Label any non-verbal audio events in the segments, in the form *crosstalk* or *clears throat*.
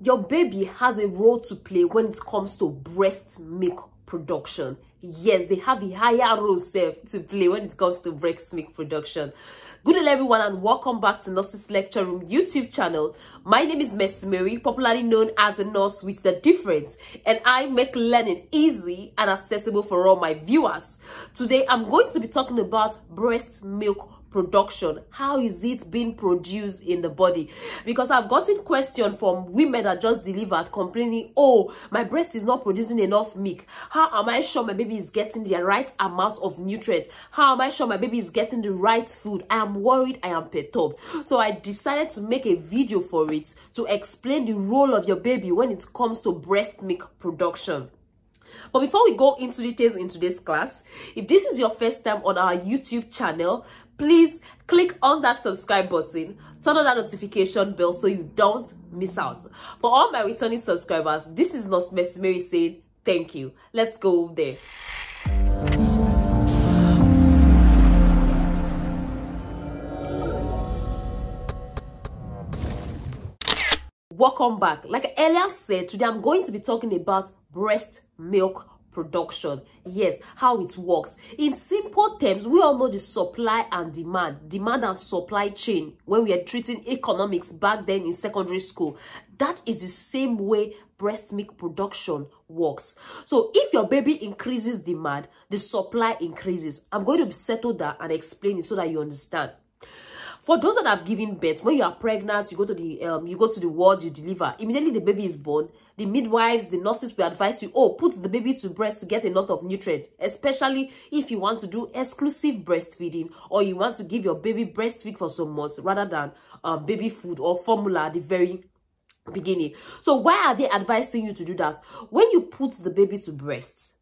your baby has a role to play when it comes to breast milk production. Yes, they have a higher role self to play when it comes to breast milk production. Good day everyone and welcome back to Nurses Lecture Room YouTube channel. My name is Miss Mary, popularly known as the nurse with the difference and I make learning easy and accessible for all my viewers. Today I'm going to be talking about breast milk production. How is it being produced in the body? Because i've gotten question from women that just delivered complaining oh my breast is not producing enough milk. How am i sure my baby is getting the right amount of nutrients? How am i sure my baby is getting the right food? I am worried. I am perturbed. So i decided to make a video for it to explain the role of your baby when it comes to breast milk production. But before we go into details in today's class, if this is your first time on our YouTube channel, please click on that subscribe button turn on that notification bell so you don't miss out. For all my returning subscribers this is Nurse Mercy Mary saying thank you. Let's go there. Welcome back. Like earlier said today i'm going to be talking about breast milk production. Yes how it works. In simple terms we all know the supply and demand demand and supply chain when we are treating economics back then in secondary school. That is the same way breast milk production works. So if your baby increases demand the supply increases. I'm going to settle that and explain it so that you understand for those that have given birth when you are pregnant you go to the um you go to the ward you deliver. Immediately the baby is born the midwives the nurses will advise you oh put the baby to breast to get a lot of nutrient. Especially if you want to do exclusive breastfeeding or you want to give your baby breastfeed for some months rather than um baby food or formula at the very beginning. So why are they advising you to do that? When you put the baby to breast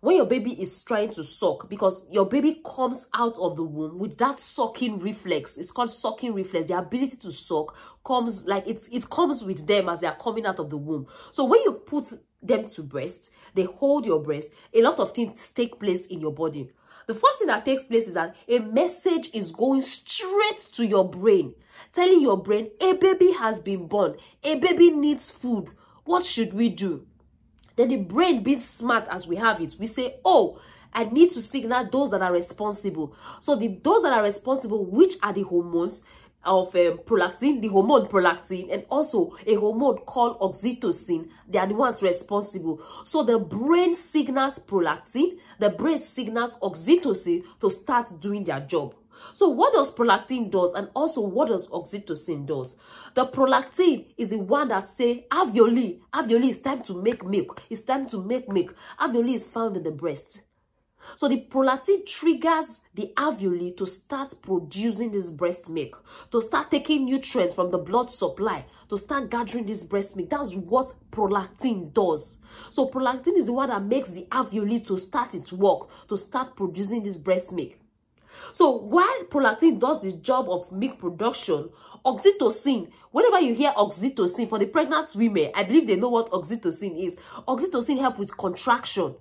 when your baby is trying to suck because your baby comes out of the womb with that sucking reflex. It's called sucking reflex. The ability to suck comes like it it comes with them as they are coming out of the womb. So when you put them to breast they hold your breast a lot of things take place in your body. The first thing that takes place is that a message is going straight to your brain telling your brain a baby has been born. A baby needs food. What should we do then the brain being smart as we have it, we say, oh, I need to signal those that are responsible. So the those that are responsible, which are the hormones of um, prolactin, the hormone prolactin, and also a hormone called oxytocin. They are the ones responsible. So the brain signals prolactin, the brain signals oxytocin to start doing their job. So what does prolactin does and also what does oxytocin does? The prolactin is the one that say alveoli, alveoli is time to make milk. It's time to make milk. Alveoli is found in the breast. So the prolactin triggers the alveoli to start producing this breast milk, to start taking nutrients from the blood supply, to start gathering this breast milk. That's what prolactin does. So prolactin is the one that makes the alveoli to start its work, to start producing this breast milk. So while prolactin does the job of milk production, oxytocin, whenever you hear oxytocin for the pregnant women, I believe they know what oxytocin is. Oxytocin help with contraction.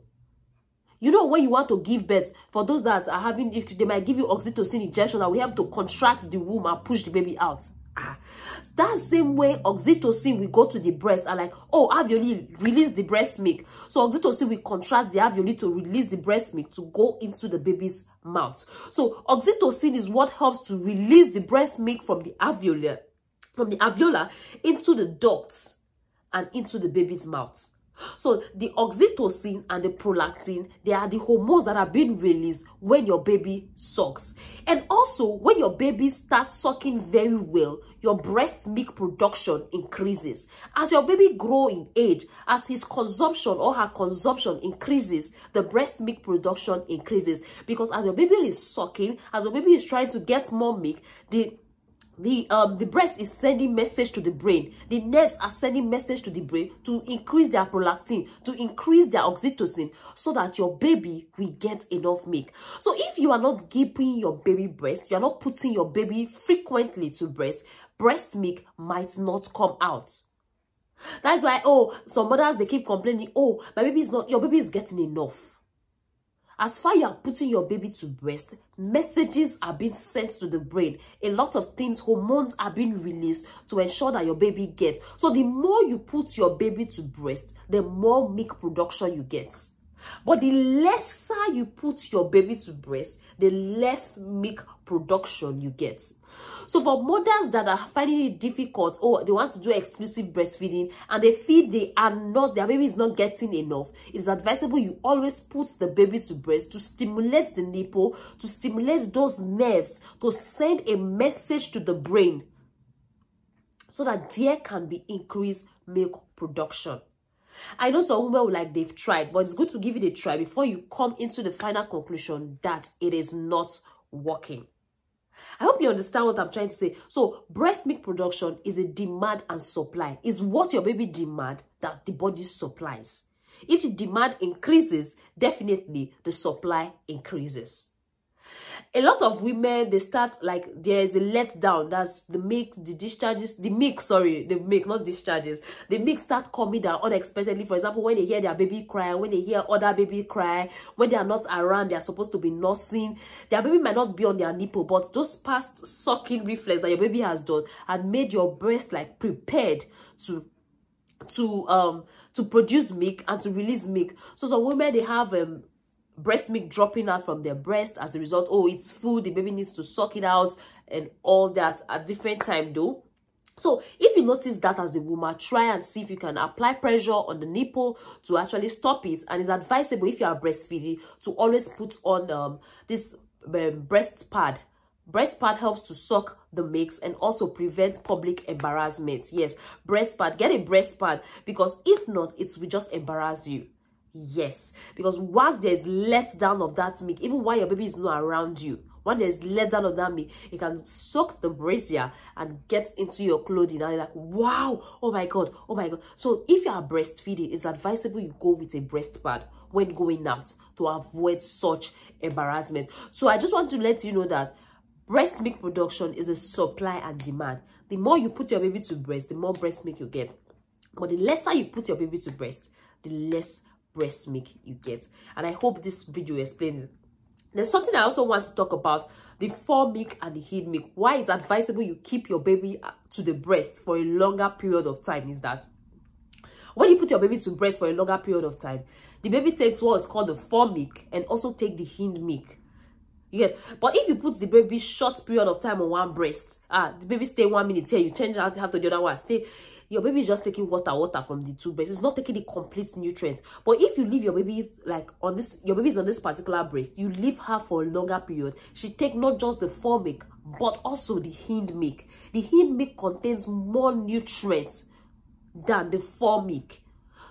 You know, when you want to give birth, for those that are having, they might give you oxytocin injection that will help to contract the womb and push the baby out. Ah, that same way oxytocin will go to the breast and like, oh, alveoli release the breast milk. So oxytocin will contract the alveoli to release the breast milk to go into the baby's mouth. So oxytocin is what helps to release the breast milk from the alveolar, from the alveolar into the ducts and into the baby's mouth. So the oxytocin and the prolactin, they are the hormones that are being released when your baby sucks. And also when your baby starts sucking very well, your breast milk production increases. As your baby grow in age, as his consumption or her consumption increases, the breast milk production increases. Because as your baby is sucking, as your baby is trying to get more milk, the the um the breast is sending message to the brain. The nerves are sending message to the brain to increase their prolactin to increase their oxytocin so that your baby will get enough milk. So if you are not giving your baby breast you are not putting your baby frequently to breast breast milk might not come out. That's why oh some mothers they keep complaining oh my baby is not your baby is getting enough as far you are putting your baby to breast, messages are being sent to the brain. A lot of things, hormones are being released to ensure that your baby gets. So the more you put your baby to breast, the more milk production you get. But the lesser you put your baby to breast, the less milk production you get. So for mothers that are finding it difficult or they want to do exclusive breastfeeding and they feel they are not, their baby is not getting enough, it's advisable you always put the baby to breast to stimulate the nipple, to stimulate those nerves, to send a message to the brain so that there can be increased milk production. I know some women will like they've tried, but it's good to give it a try before you come into the final conclusion that it is not working. I hope you understand what I'm trying to say. So, breast milk production is a demand and supply. Is what your baby demand that the body supplies. If the demand increases, definitely the supply increases a lot of women they start like there's a letdown. That's the milk the discharges the milk sorry the milk not discharges. The milk start coming down unexpectedly. For example when they hear their baby cry when they hear other baby cry when they are not around they are supposed to be nursing. Their baby might not be on their nipple but those past sucking reflex that your baby has done had made your breast like prepared to to um to produce milk and to release milk. So some women they have um breast milk dropping out from their breast as a result oh it's full the baby needs to suck it out and all that at different time though so if you notice that as a woman, try and see if you can apply pressure on the nipple to actually stop it. And it's advisable if you are breastfeeding to always put on um, this um, breast pad. Breast pad helps to suck the mix and also prevent public embarrassment. Yes, breast pad. Get a breast pad because if not, it will just embarrass you. Yes, because once there's let down of that milk, even while your baby is not around you, when there's let down of that milk, it can soak the brazier and get into your clothing. And you're like, wow, oh my God, oh my God. So if you are breastfeeding, it's advisable you go with a breast pad when going out to avoid such embarrassment. So I just want to let you know that breast milk production is a supply and demand. The more you put your baby to breast, the more breast milk you get. But the lesser you put your baby to breast, the less breast milk you get. And i hope this video explains there's something i also want to talk about the fore milk and the hind milk. Why it's advisable you keep your baby uh, to the breast for a longer period of time is that when you put your baby to breast for a longer period of time the baby takes what is called the fore milk and also take the hind milk. But if you put the baby short period of time on one breast ah the baby stay one minute here you change out to the other one stay your baby is just taking water water from the two breasts it's not taking the complete nutrients but if you leave your baby like on this your baby is on this particular breast you leave her for a longer period she take not just the fore milk but also the hind milk the hind milk contains more nutrients than the fore milk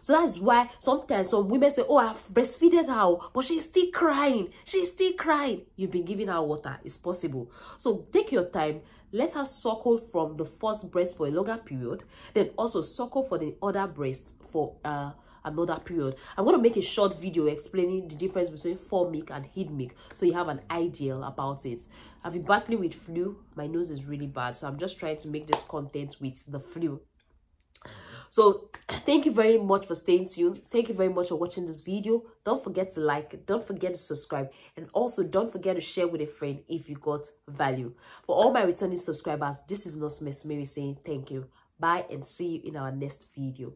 so that's why sometimes some women say, oh, I've breastfeeded her, but she's still crying. She's still crying. You've been giving her water. It's possible. So take your time. Let her suckle from the first breast for a longer period. Then also suckle for the other breast for uh, another period. I'm going to make a short video explaining the difference between fore milk and hind milk so you have an idea about it. I've been battling with flu. My nose is really bad. So I'm just trying to make this content with the flu. So *clears throat* thank you very much for staying tuned. Thank you very much for watching this video. Don't forget to like, don't forget to subscribe, and also don't forget to share with a friend if you got value. For all my returning subscribers, this is Nurse Miss Mary saying thank you. Bye and see you in our next video.